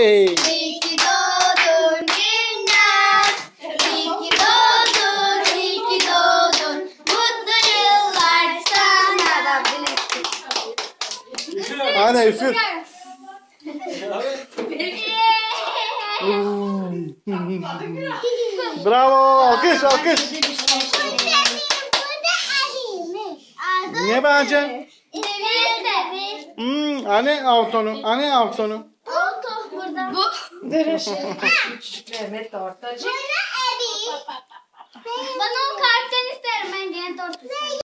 Hey. İyi ki doğdun Binnaz. İyi. Mutlu yıllar sana da. Ana üfür. Bravo. Alkış alkış. Ne bence? Hmm, anne avtonu, anne avtonu. Bu. Neresi? Küçük Mehmet de ortacı.